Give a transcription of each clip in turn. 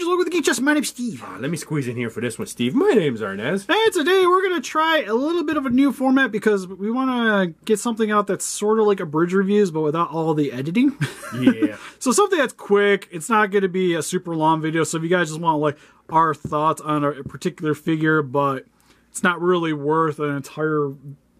Rangers Look with the Geek Chest. My name's Steve. Uh, let me squeeze in here for this one, Steve. My name's Arnaz. And today we're going to try a little bit of a new format because we want to get something out that's sort of like Hodge Podge reviews, but without all the editing. Yeah. so something that's quick. It's not going to be a super long video. So if you guys just want like our thoughts on a particular figure, but it's not really worth an entire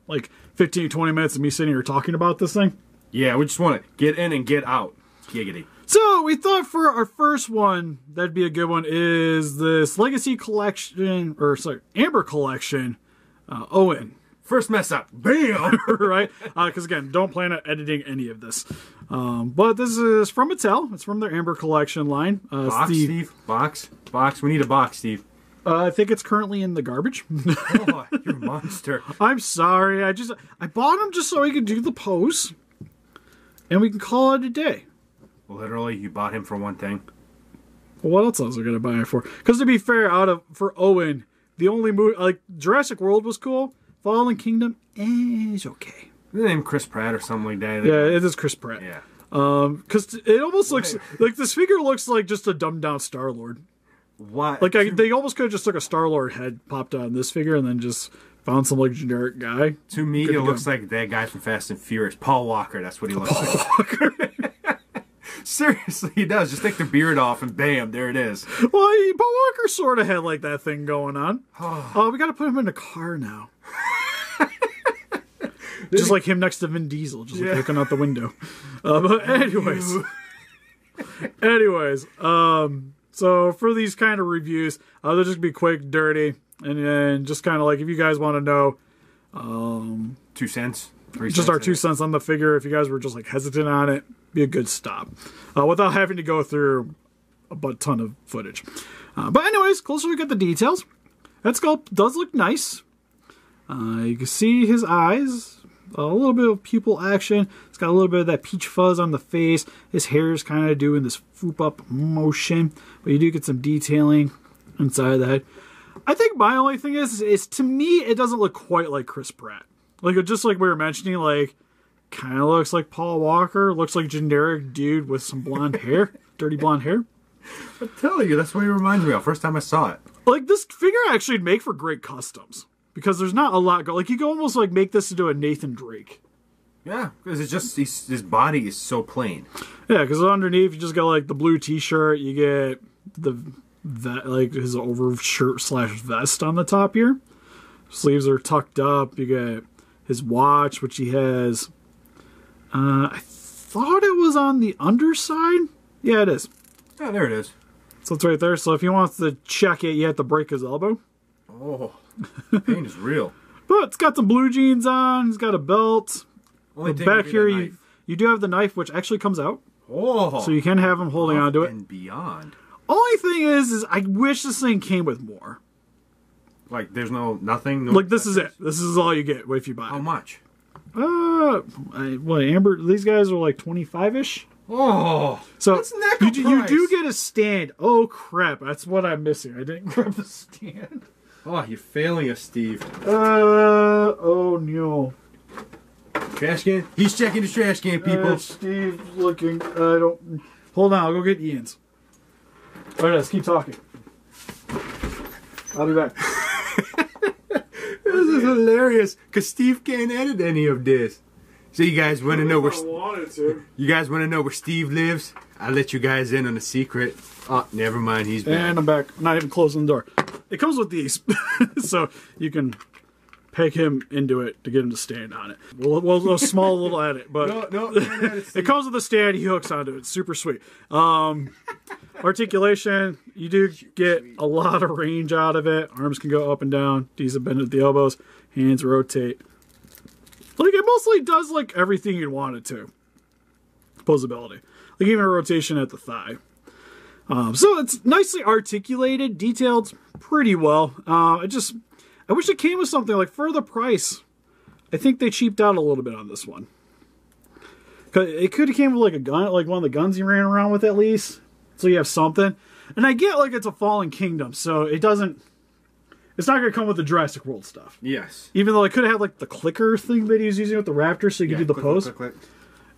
like 15 20 minutes of me sitting here talking about this thing. yeah, we just want to get in and get out. Giggity. So we thought for our first one, that'd be a good one, is this Legacy Collection, or sorry, Amber Collection, uh, Owen, First mess up. Bam! right? Because again, don't plan on editing any of this. Um, but this is from Mattel. It's from their Amber Collection line. Uh, box, Steve- Steve. Box. Box. We need a box, Steve. uh, I think it's currently in the garbage. Oh, you're a monster. I'm sorry. I just I bought them just so I could do the pose, and we can call it a day. Literally, you bought him for one thing. Well, what else was I gonna buy him for? Because to be fair, out of for Owen, the only movie like Jurassic World was cool. Fallen Kingdom is okay. The name Chris Pratt or something like that. Yeah, it is Chris Pratt. Yeah. Um, because it almost looks like this figure looks like just a dumbed down Star Lord. What? Like I, they almost could have just took a Star Lord head popped on this figure and then just found some like generic guy. to me, Good it to looks go. like that guy from Fast and Furious, Paul Walker. That's what he looks like. Seriously, he does. Just take the beard off and bam, there it is. Well, he- Paul Walker sort of had like that thing going on. Oh, we got to put him in a car now. just like him next to Vin Diesel, just like Yeah. looking out the window. Uh, but anyways, anyways, um, so for these kind of reviews, uh, they'll just be quick, dirty, and then just kind of like if you guys want to know Two cents. Just cents our two cents on the figure, if you guys were just like hesitant on it, be a good stop uh, without having to go through a butt ton of footage. Uh, but anyways, closer look at the details. That sculpt does look nice. Uh, you can see his eyes, a little bit of pupil action. It's got a little bit of that peach fuzz on the face. His hair is kind of doing this swoop up motion, but you do get some detailing inside of that. I think my only thing is, is to me, it doesn't look quite like Chris Pratt. Like just like we were mentioning, like kind of looks like Paul Walker. Looks like generic dude with some blonde hair, dirty blonde hair. I tell you, that's what he reminds me of. First time I saw it. Like this figure actually make for great customs because there's not a lot. Go- like you can almost like make this into a Nathan Drake. Yeah, because it's just he's, his body is so plain. Yeah, because underneath you just got like the blue T-shirt. You get the that like his over shirt slash vest on the top here. Sleeves are tucked up. You get his watch, which he has. Uh, I thought it was on the underside. Yeah, it is. Yeah, there it is. So it's right there. So if he wants to check it, you have to break his elbow. Oh, pain is real. But it's got some blue jeans on. He's got a belt. Only thing Back here, you you do have the knife, which actually comes out, oh, so you can have him holding on to it. and beyond. Only thing is, is I wish this thing came with more. Like, there's no nothing. No Like this is it. This is all you get if you buy How it. much? Uh, I, what Amber? These guys are like twenty five ish. Oh, So you, do- you do get a stand. Oh crap! That's what I'm missing. I didn't grab the stand. oh, you're failing us, Steve. Uh oh no. Trash can. He's checking the trash can, people. Uh, Steve's looking. I don't. Hold on. I'll go get Ian's. All right, let's keep talking. I'll be back. This is hilarious because Steve can't edit any of this. So you guys want to know where you guys want to know where Steve lives? I'll let you guys in on a secret. Oh, never mind. He's back. And I'm back. I'm not even closing the door. It comes with these, so you can peg him into it to get him to stand on it. Well, well a small little edit, but no, no, it comes with a stand. He hooks onto it. Super sweet. Um, articulation, you do get a lot of range out of it. Arms can go up and down. These have bend at the elbows. Hands rotate. Like it mostly does like everything you'd want it to. Posability, like even a rotation at the thigh. Um, so it's nicely articulated, detailed pretty well. Uh, I just, I wish it came with something like for the price. I think they cheaped out a little bit on this one. It could have came with like a gun, like one of the guns you ran around with at least, so you have something. And I get like it's a Fallen Kingdom, so it doesn't. It's not gonna come with the Jurassic World stuff. Yes. Even though I could have had like the clicker thing that he was using with the Raptor, so you could do the Click, pose, click, click,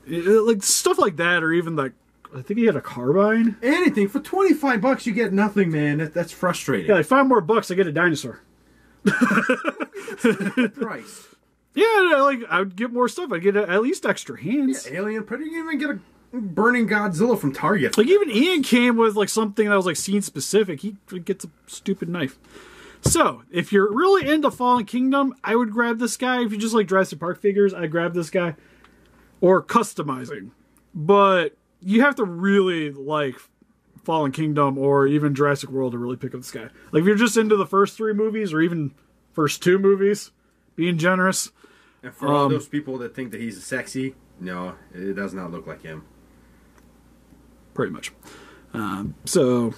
click. It- like stuff like that, or even like I think he had a carbine. Anything for twenty five bucks, you get nothing, man. That, that's frustrating. Yeah, like five more bucks, I get a dinosaur. Price. Yeah, like I would get more stuff. I'd get at least extra hands. Alien Predator. You even get a burning Godzilla from Target. Like even Ian came with like something that was like scene specific. He gets a stupid knife. So if you're really into Fallen Kingdom, I would grab this guy. If you just like Jurassic Park figures, I'd grab this guy. Or customizing. But you have to really like Fallen Kingdom or even Jurassic World to really pick up this guy. Like if you're just into the first three movies or even first two movies, being generous. And for all those people that think that he's sexy, no, it does not look like him. Pretty much. Um, so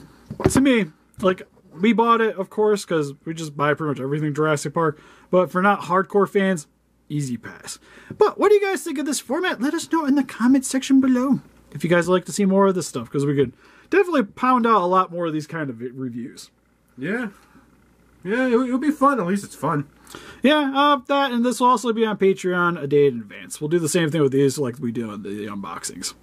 to me, like we bought it, of course, because we just buy pretty much everything Jurassic Park. But for not hardcore fans, easy pass. But what do you guys think of this format? Let us know in the comment section below if you guys like to see more of this stuff, because we could definitely pound out a lot more of these kind of reviews. Yeah. Yeah, it'll, it'll be fun. At least it's fun. Yeah, uh, that, and this will also be on Patreon a day in advance. We'll do the same thing with these like we do on the, unboxings.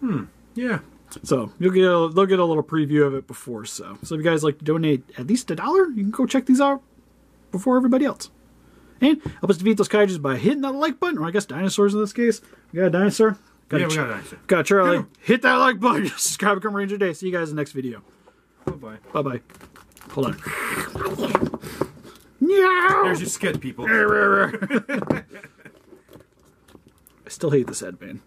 Hmm. Yeah. So you'll get a, they'll get a little preview of it before. So so if you guys like to donate at least a dollar, you can go check these out before everybody else. And help us defeat those kaijus by hitting that like button, or I guess dinosaurs in this case. We got a dinosaur. Got Yeah, we got a dinosaur. Got Charlie. Yeah. Hit that like button. Subscribe, come Ranger Day. See you guys in the next video. Bye bye. Bye bye. Hold on. There's your skid, people. I still hate this headband.